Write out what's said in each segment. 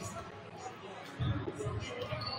Thank you.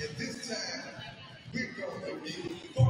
Cha cha music.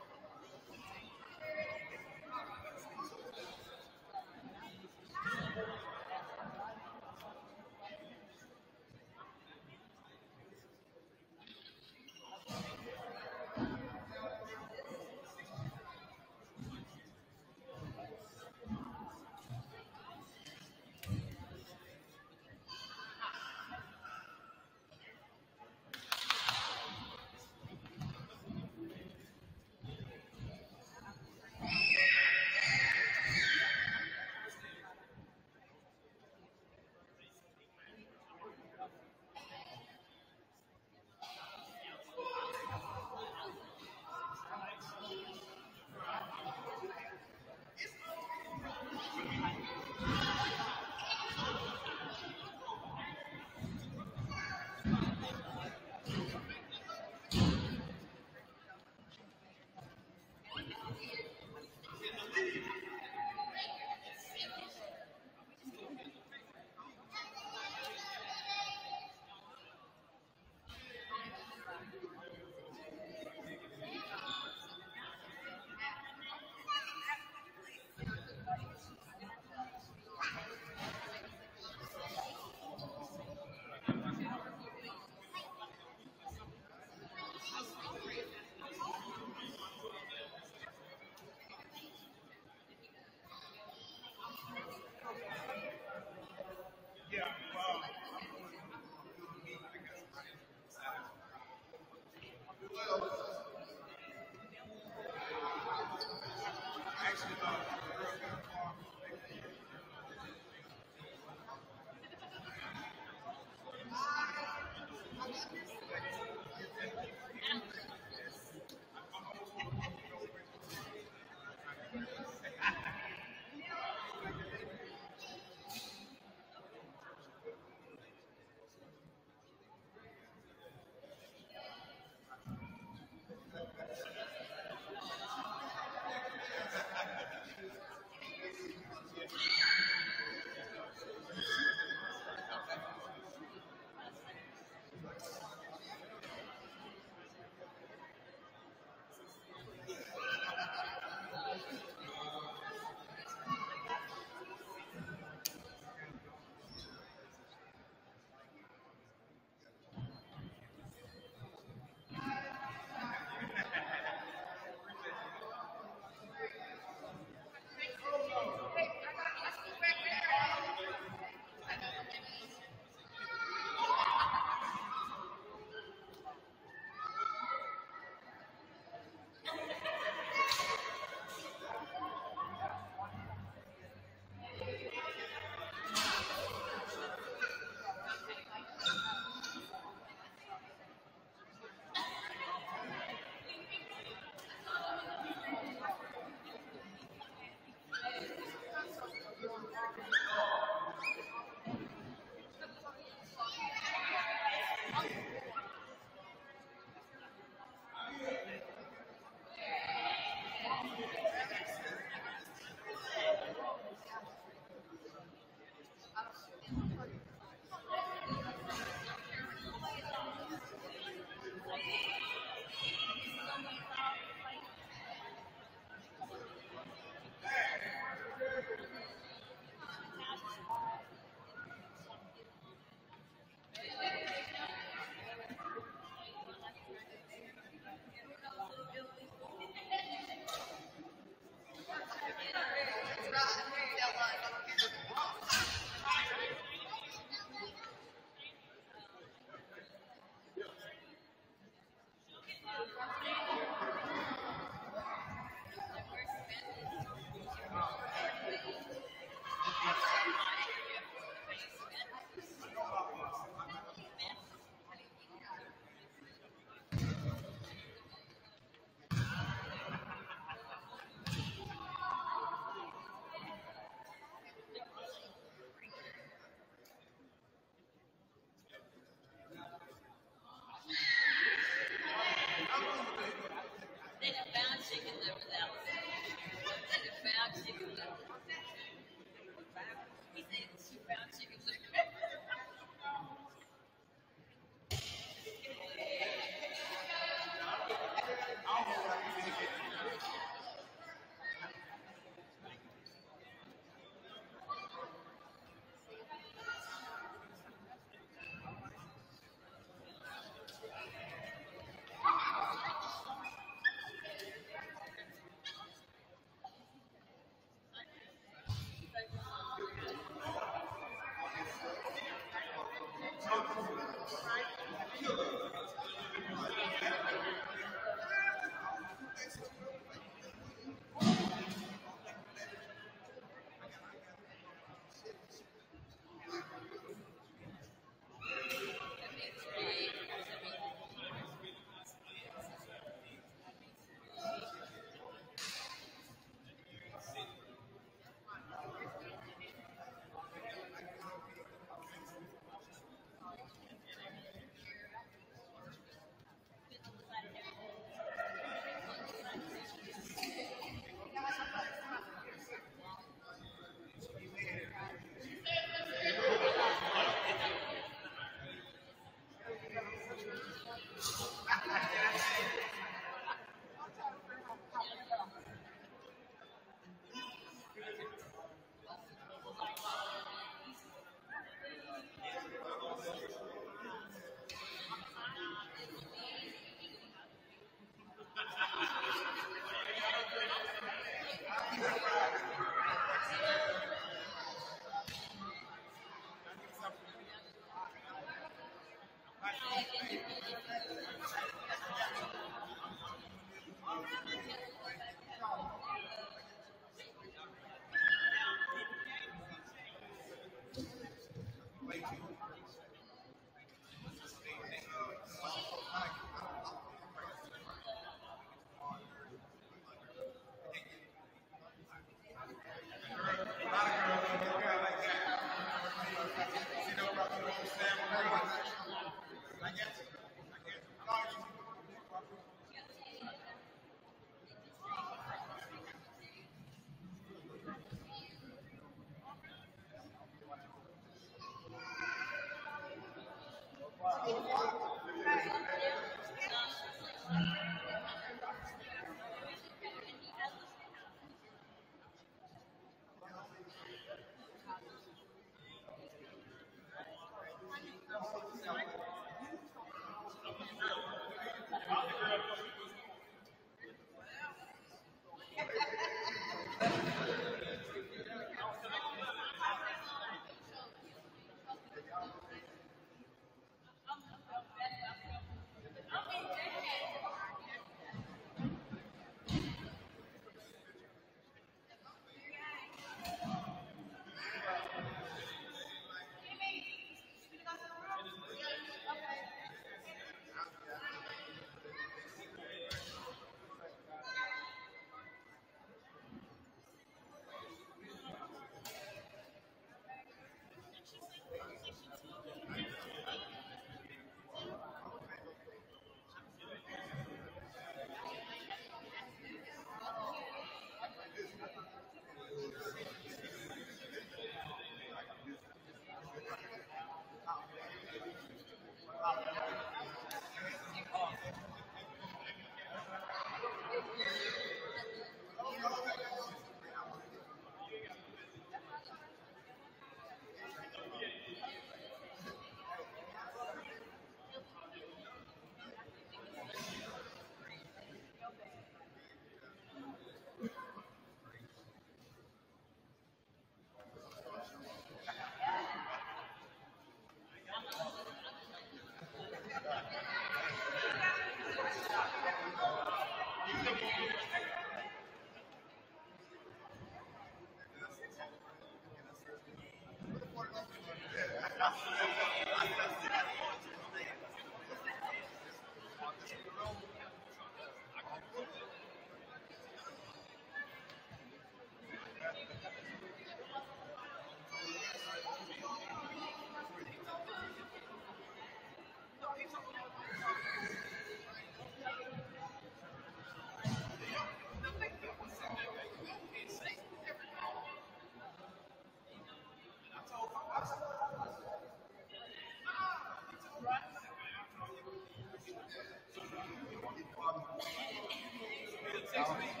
six weeks.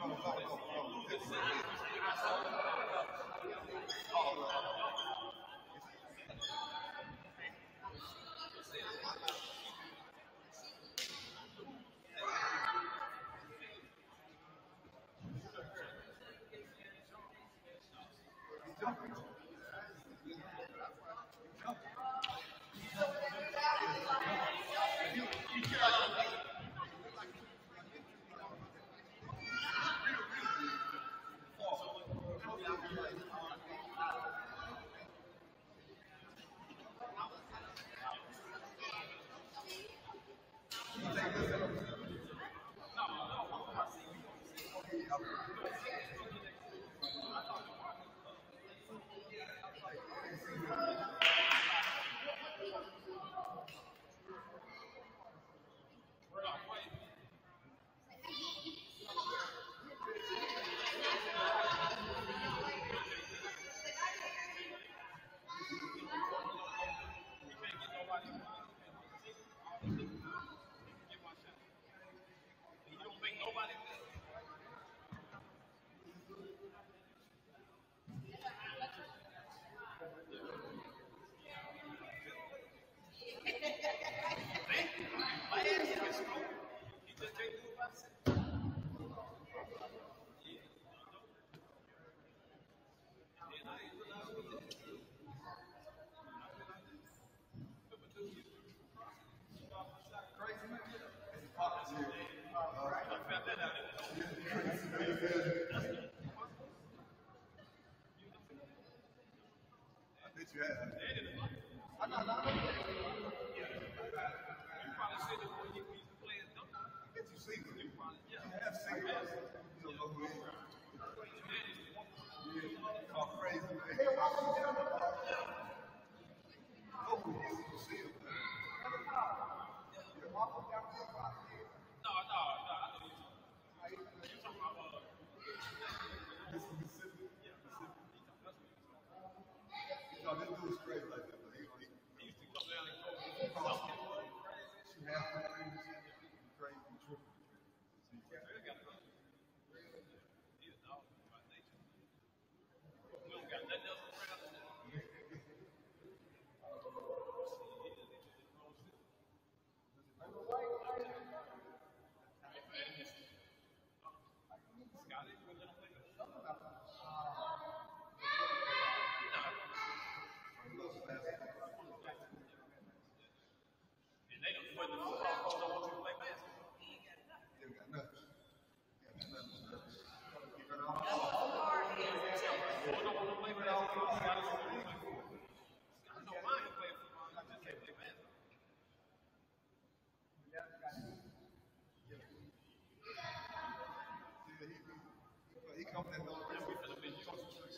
C'est un. putting the football coach on what you play best. They got nothing. Got nothing. Keep it all. They don't want to He comes in. We're.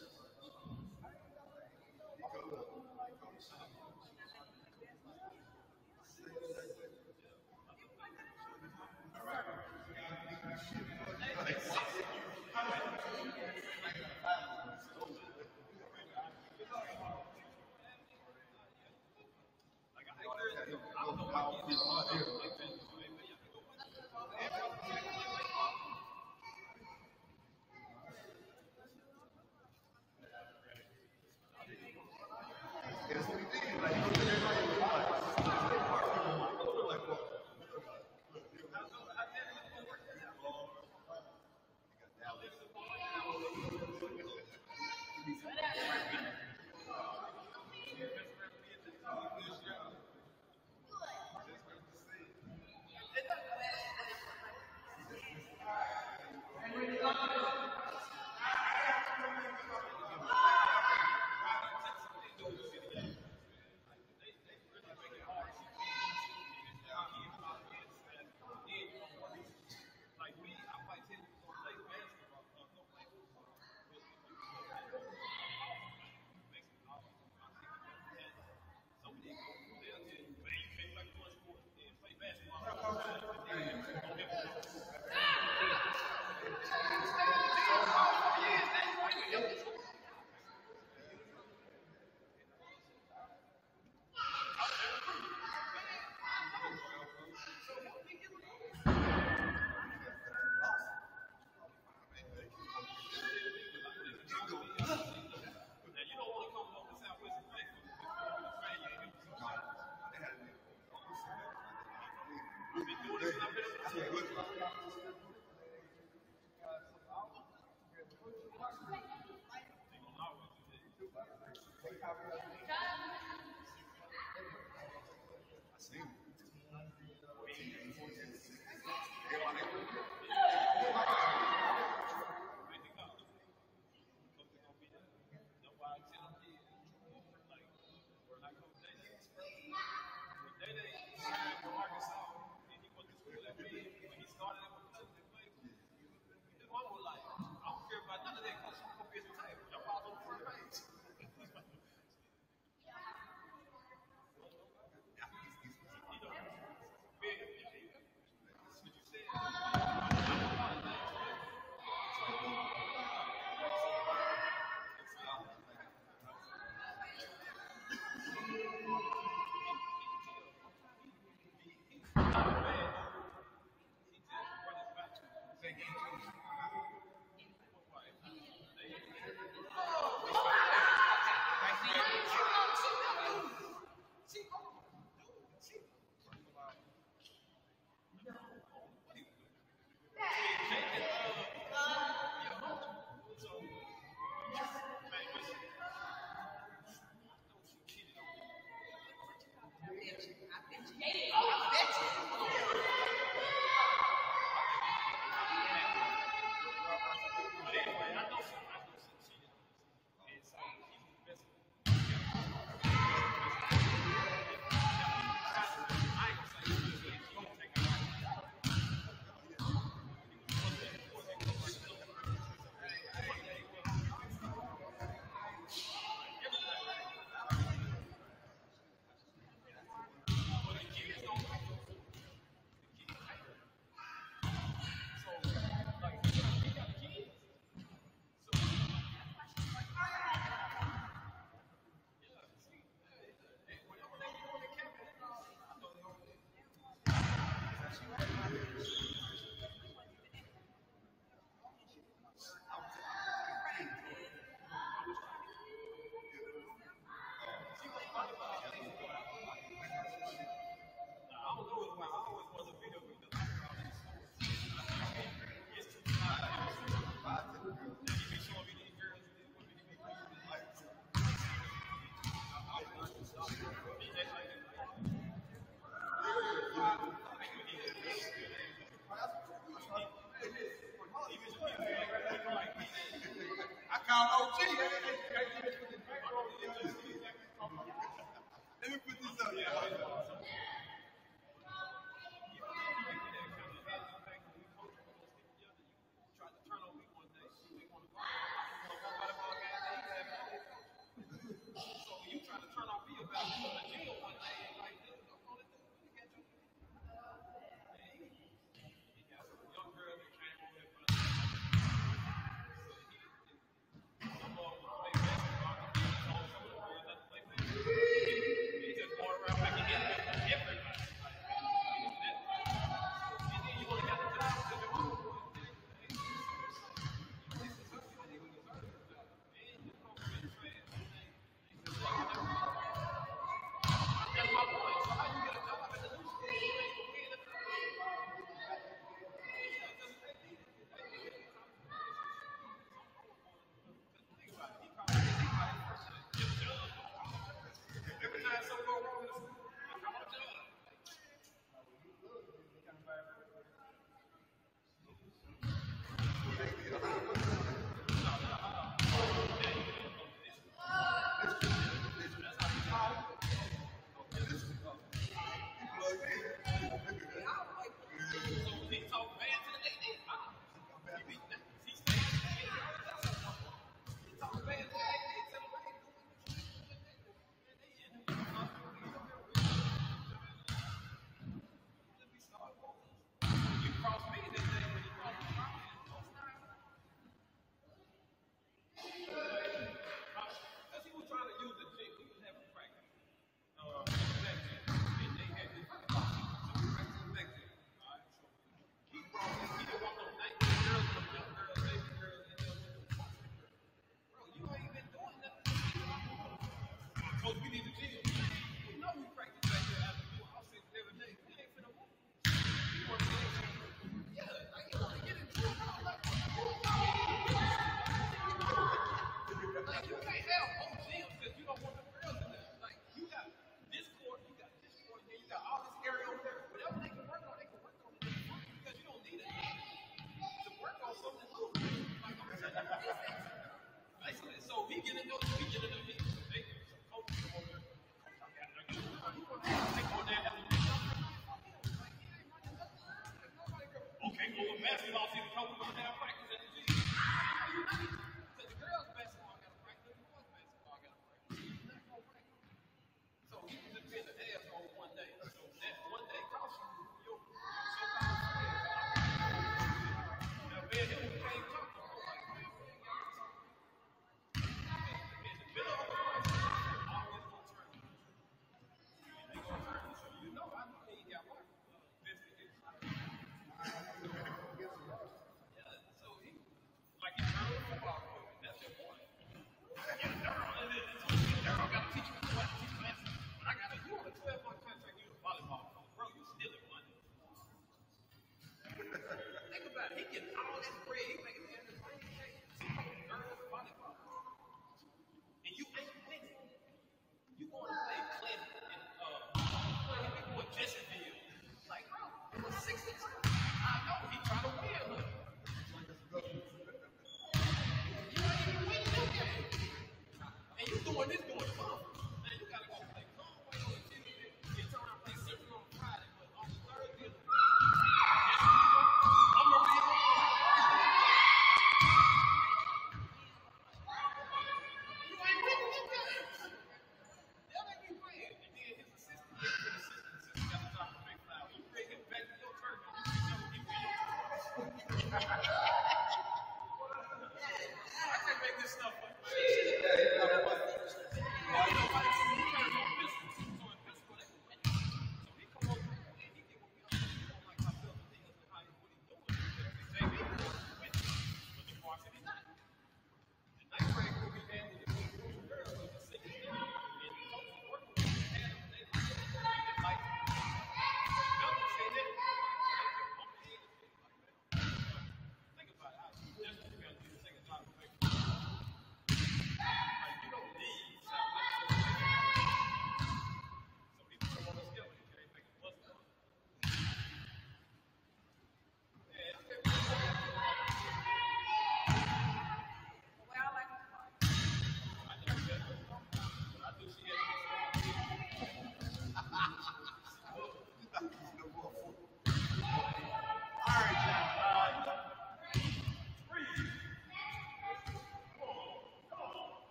Hey,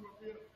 came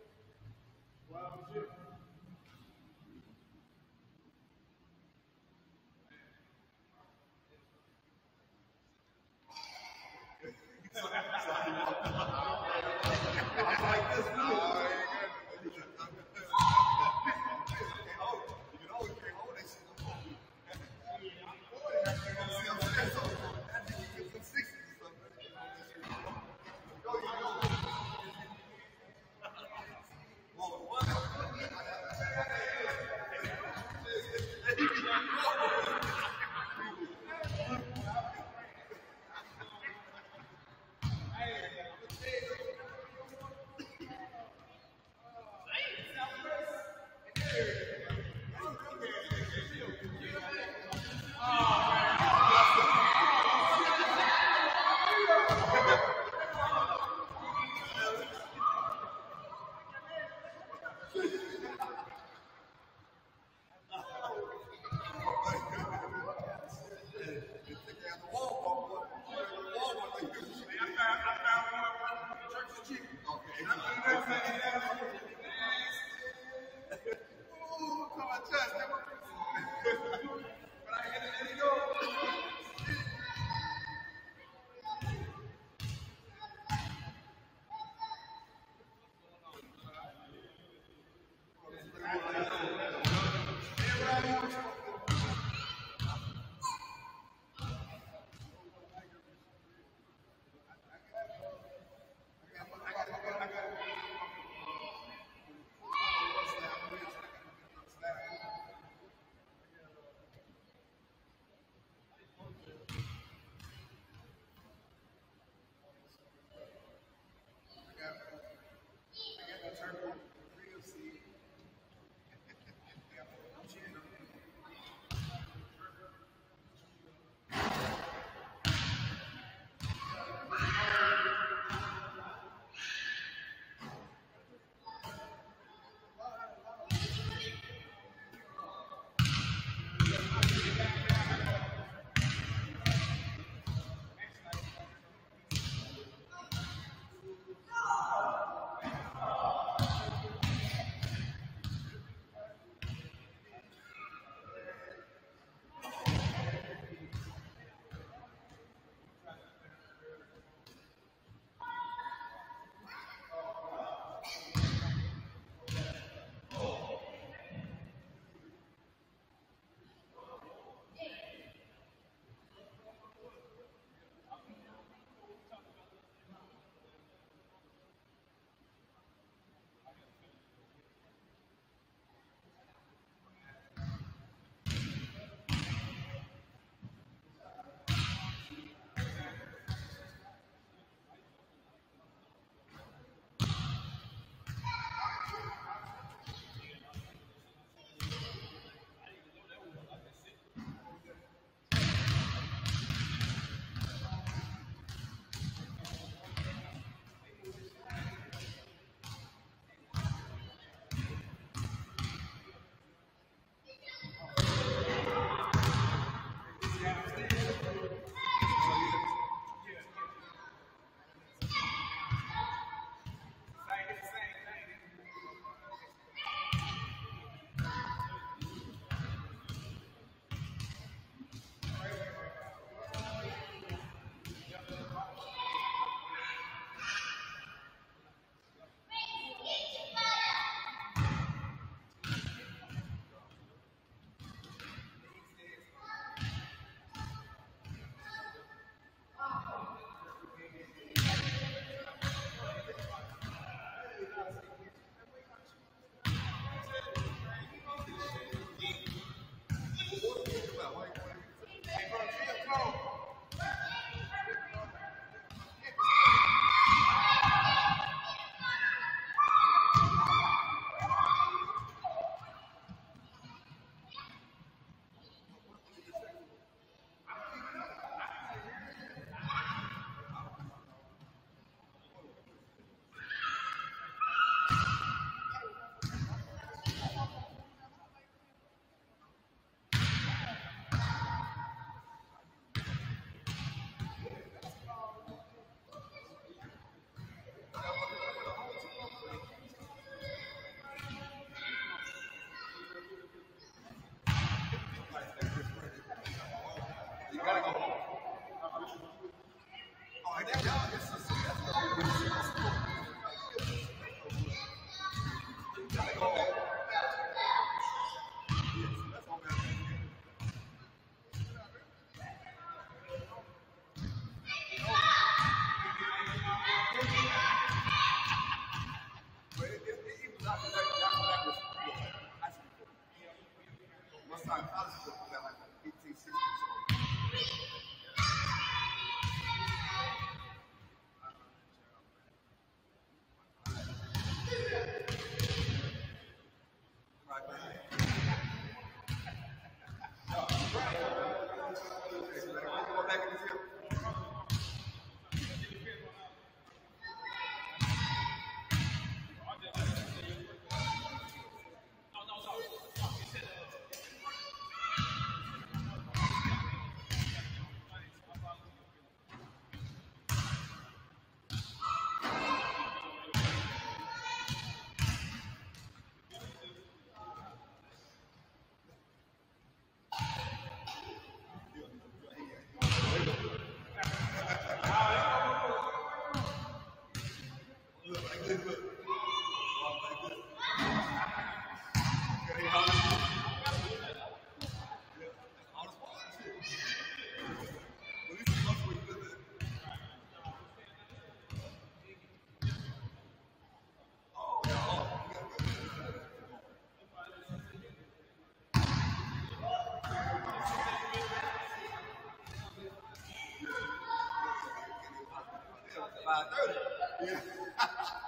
5.30.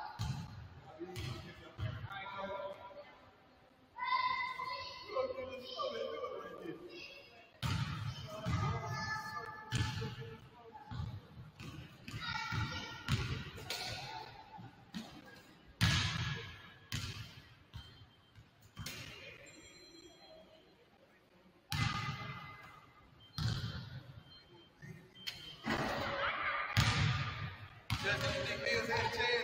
music.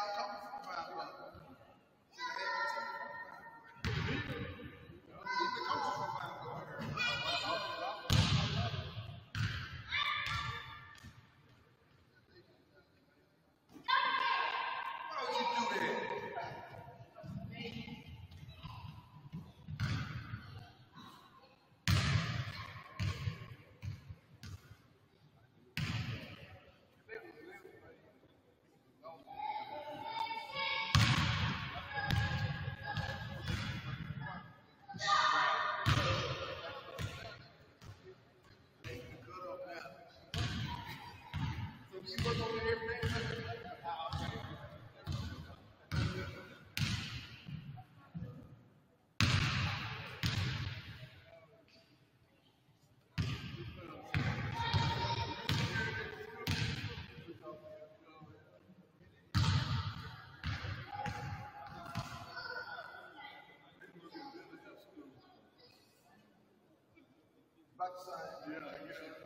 outcome. Backside. Yeah, yeah.